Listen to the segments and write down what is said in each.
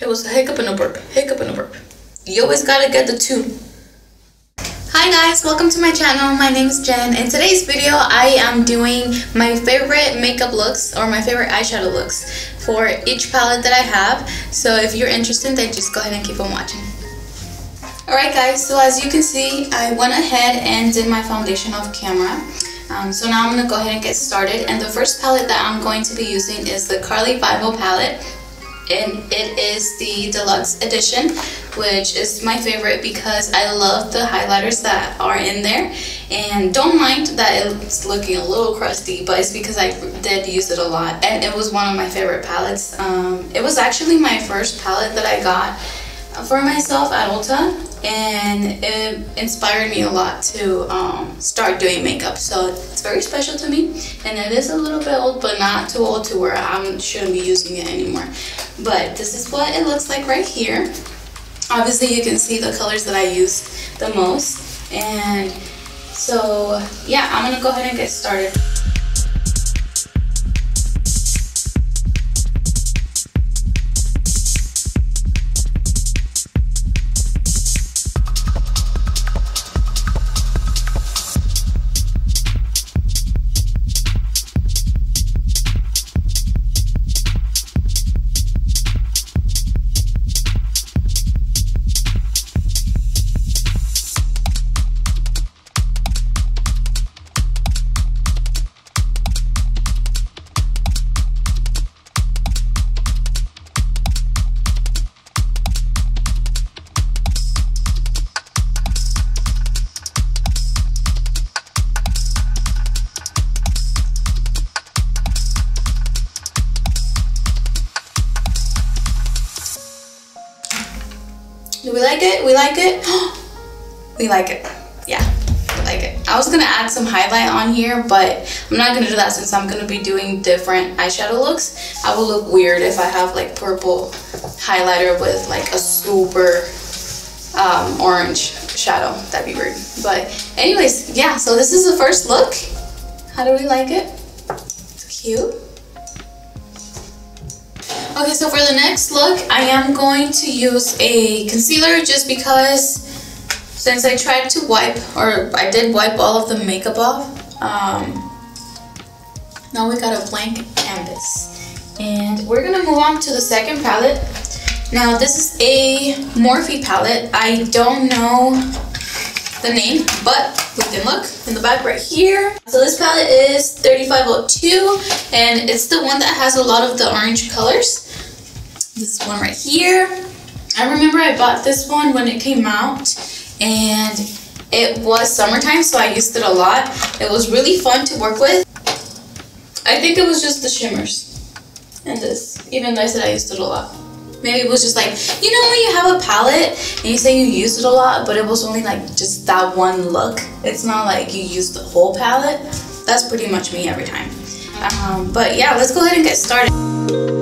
It was a hiccup and a burp, hiccup and a burp. You always gotta get the two. Hi guys, welcome to my channel. My name is Jen. In today's video, I am doing my favorite makeup looks or my favorite eyeshadow looks for each palette that I have. So if you're interested, then just go ahead and keep on watching. Alright guys, so as you can see, I went ahead and did my foundation off camera. Um, so now I'm going to go ahead and get started. And the first palette that I'm going to be using is the Carli Bybel palette. And it is the deluxe edition, which is my favorite because I love the highlighters that are in there. And don't mind that it's looking a little crusty, but it's because I did use it a lot. And it was one of my favorite palettes. Um, it was actually my first palette that I got for myself at Ulta and it inspired me a lot to um, start doing makeup. So it's very special to me and it is a little bit old but not too old to where I shouldn't be using it anymore. But this is what it looks like right here. Obviously you can see the colors that I use the most and so yeah I'm gonna go ahead and get started Do we like it? We like it? we like it. Yeah, we like it. I was gonna add some highlight on here, but I'm not gonna do that since I'm gonna be doing different eyeshadow looks. I will look weird if I have like purple highlighter with like a super um, orange shadow. That'd be weird. But anyways, yeah, so this is the first look. How do we like it? It's cute. Okay, so for the next look, I am going to use a concealer just because since I tried to wipe, or I did wipe all of the makeup off, um, now we got a blank canvas. And we're gonna move on to the second palette. Now this is a Morphe palette. I don't know the name, but we can look in the back right here. So this palette is 3502 and it's the one that has a lot of the orange colors. This one right here. I remember I bought this one when it came out and it was summertime so I used it a lot. It was really fun to work with. I think it was just the shimmers and this, even though I said I used it a lot. Maybe it was just like, you know when you have a palette and you say you used it a lot, but it was only like just that one look. It's not like you used the whole palette. That's pretty much me every time. Um, but yeah, let's go ahead and get started.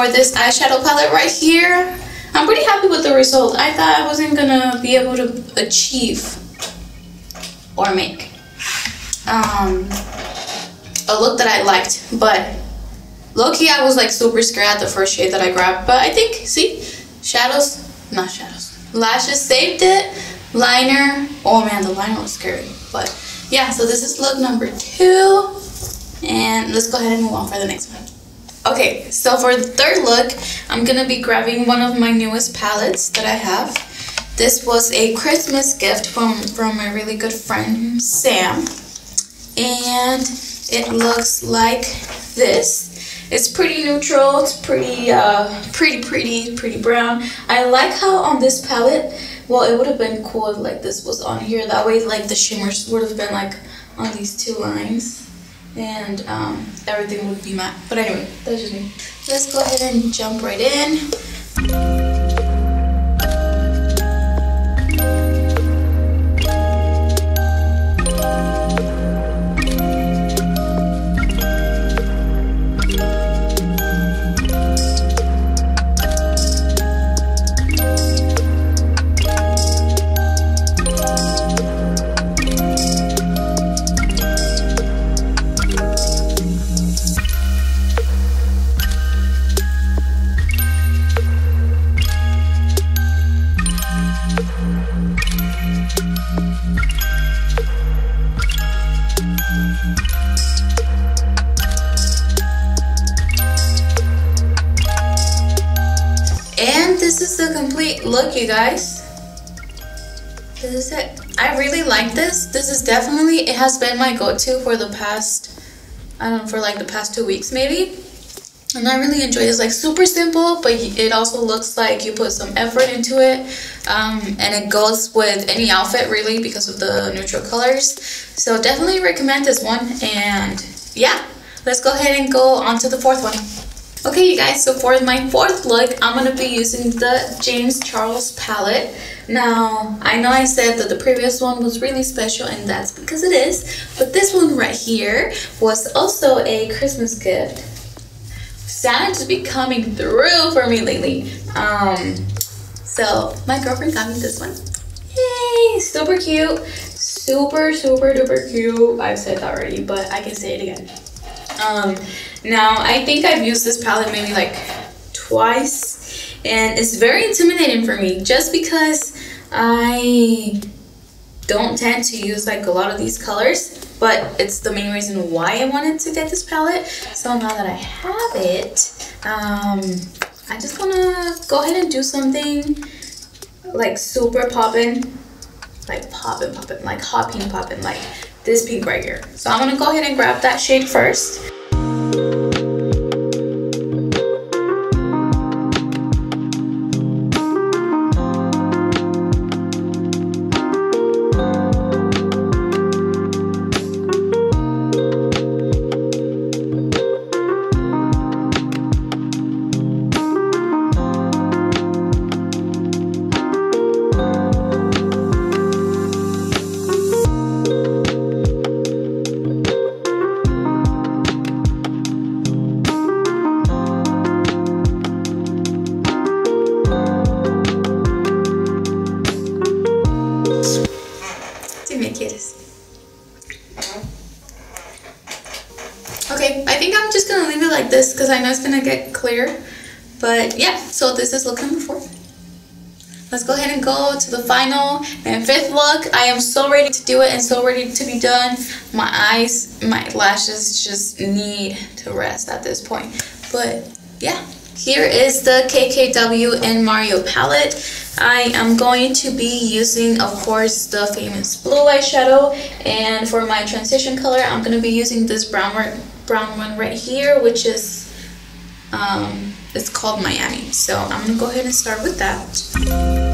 For this eyeshadow palette right here. I'm pretty happy with the result. I thought I wasn't gonna be able to achieve or make um, a look that I liked, but low-key I was like super scared at the first shade that I grabbed, but I think, see, shadows, not shadows, lashes saved it, liner, oh man, the liner was scary, but yeah, so this is look number two, and let's go ahead and move on for the next one. Okay, so for the third look, I'm to be grabbing one of my newest palettes that I have. This was a Christmas gift from, from my really good friend, Sam. And it looks like this. It's pretty neutral. It's pretty, uh, pretty, pretty, pretty brown. I like how on this palette, well, it would have been cool if like this was on here. That way, like the shimmers would have been like on these two lines and um, everything would be matte. But anyway, that's just me. Let's go ahead and jump right in. Look, you guys. This is it. I really like this. This is definitely, it has been my go-to for the past, I don't know, for like the past two weeks maybe. And I really enjoy it. It's like super simple, but it also looks like you put some effort into it. Um, and it goes with any outfit really because of the neutral colors. So definitely recommend this one. And yeah, let's go ahead and go on to the fourth one. Okay, you guys, so for my fourth look, I'm going to be using the James Charles palette. Now, I know I said that the previous one was really special, and that's because it is. But this one right here was also a Christmas gift. Santa just be coming through for me lately. Um, so, my girlfriend got me this one. Yay! Super cute. Super, super duper cute. I've said that already, but I can say it again. Um, now, I think I've used this palette maybe like twice, and it's very intimidating for me just because I don't tend to use like a lot of these colors, but it's the main reason why I wanted to get this palette. So now that I have it, um, I just want to go ahead and do something like super poppin', like poppin', poppin', like hot pink poppin', like this pink right here. So I'm to go ahead and grab that shade first. Okay, I think I'm just gonna leave it like this because I know it's gonna get clear. But yeah, so this is look number four. Let's go ahead and go to the final and fifth look. I am so ready to do it and so ready to be done. My eyes, my lashes just need to rest at this point. But yeah, here is the KKW and Mario palette. I am going to be using, of course, the famous blue eyeshadow. And for my transition color, I'm going to be using this brown, brown one right here, which is, um, it's called Miami. So I'm going to go ahead and start with that.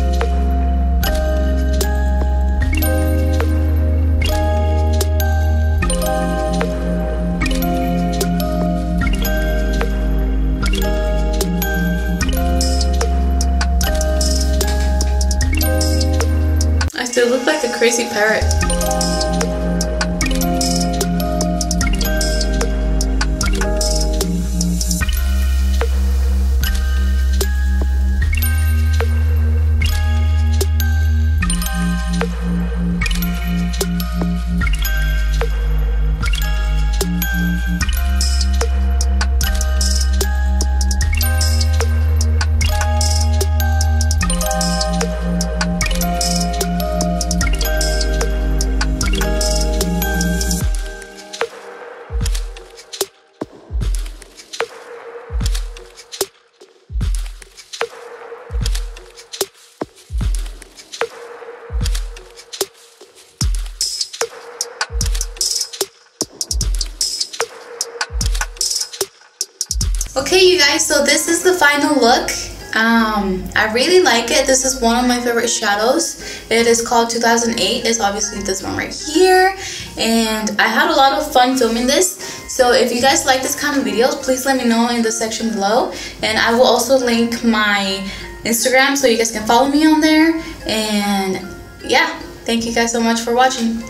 They look like a crazy parrot. Okay, you guys, so this is the final look. Um, I really like it. This is one of my favorite shadows. It is called 2008. It's obviously this one right here. And I had a lot of fun filming this. So if you guys like this kind of videos, please let me know in the section below. And I will also link my Instagram so you guys can follow me on there. And yeah, thank you guys so much for watching.